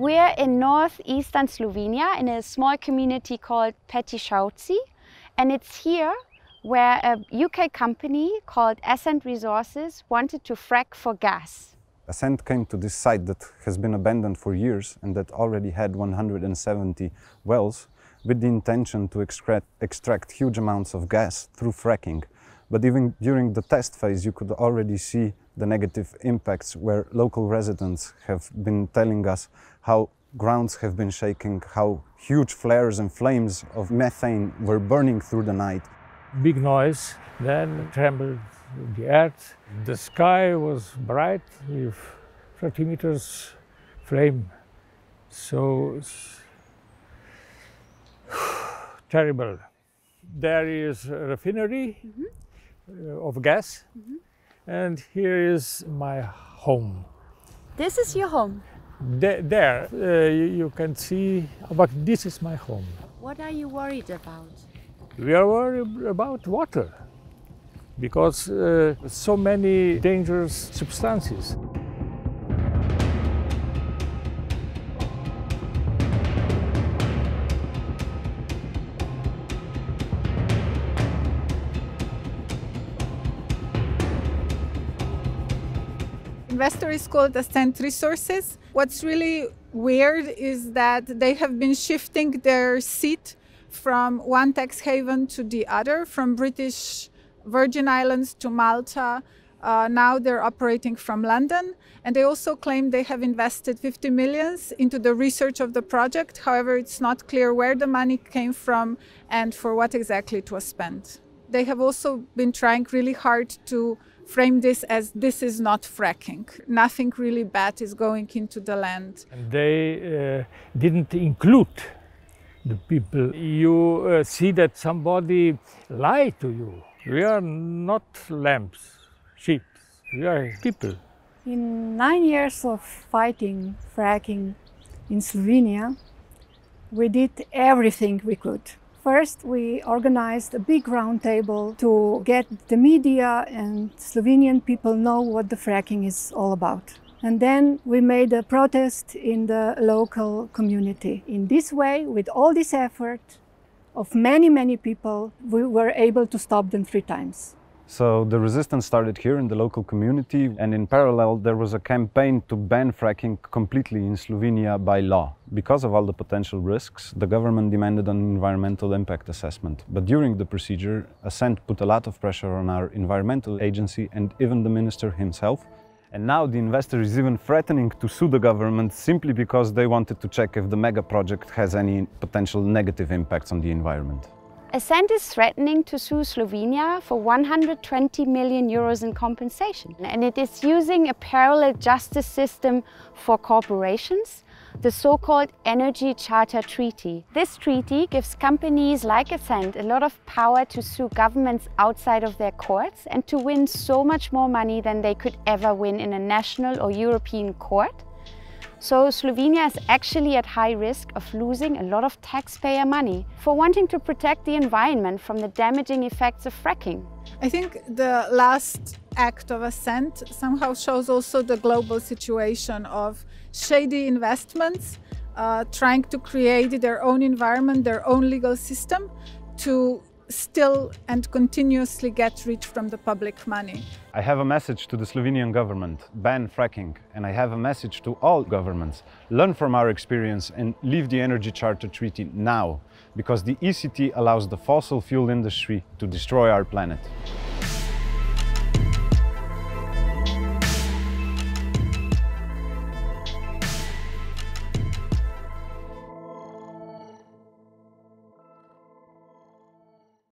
We're in northeastern Slovenia in a small community called Petišovci, and it's here where a UK company called Ascent Resources wanted to frack for gas. Ascent came to this site that has been abandoned for years and that already had 170 wells with the intention to extract, extract huge amounts of gas through fracking. But even during the test phase, you could already see the negative impacts where local residents have been telling us how grounds have been shaking, how huge flares and flames of methane were burning through the night big noise, then trembled the earth. The sky was bright with 30 meters flame. So terrible. There is a refinery mm -hmm. of gas, mm -hmm. And here is my home. This is your home? De there, uh, you, you can see, but this is my home. What are you worried about? We are worried about water because uh, so many dangerous substances. Investor is called Ascent Resources. What's really weird is that they have been shifting their seat from one tax haven to the other, from British Virgin Islands to Malta. Uh, now they're operating from London, and they also claim they have invested 50 millions into the research of the project. However, it's not clear where the money came from and for what exactly it was spent. They have also been trying really hard to frame this as this is not fracking. Nothing really bad is going into the land. And they uh, didn't include the people. You uh, see that somebody lied to you. We are not lambs, sheep. We are people. In nine years of fighting fracking in Slovenia, we did everything we could. First, we organized a big roundtable to get the media and Slovenian people know what the fracking is all about. And then we made a protest in the local community. In this way, with all this effort of many, many people, we were able to stop them three times. So the resistance started here in the local community, and in parallel, there was a campaign to ban fracking completely in Slovenia by law. Because of all the potential risks, the government demanded an environmental impact assessment. But during the procedure, Ascent put a lot of pressure on our environmental agency and even the minister himself and now the investor is even threatening to sue the government simply because they wanted to check if the mega project has any potential negative impacts on the environment. Ascent is threatening to sue Slovenia for 120 million euros in compensation. And it is using a parallel justice system for corporations the so-called Energy Charter Treaty. This treaty gives companies like Ascent a lot of power to sue governments outside of their courts and to win so much more money than they could ever win in a national or European court. So Slovenia is actually at high risk of losing a lot of taxpayer money for wanting to protect the environment from the damaging effects of fracking. I think the last act of Ascent somehow shows also the global situation of shady investments, uh, trying to create their own environment, their own legal system to still and continuously get rich from the public money. I have a message to the Slovenian government, ban fracking, and I have a message to all governments. Learn from our experience and leave the Energy Charter Treaty now, because the ECT allows the fossil fuel industry to destroy our planet.